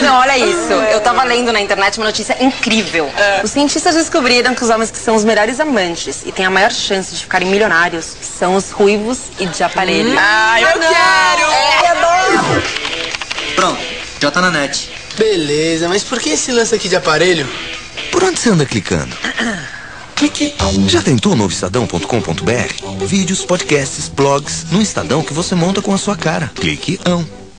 Não, olha isso. Eu tava lendo na internet uma notícia incrível. Ah. Os cientistas descobriram que os homens que são os melhores amantes e têm a maior chance de ficarem milionários são os ruivos e de aparelho. Hum. Ah, eu quero! É, é adoro! Pronto, já tá na net. Beleza, mas por que esse lance aqui de aparelho? Por onde você anda clicando? Clique. Já tentou no estadão.com.br? Vídeos, podcasts, blogs, no Estadão que você monta com a sua cara. Clique. -ão.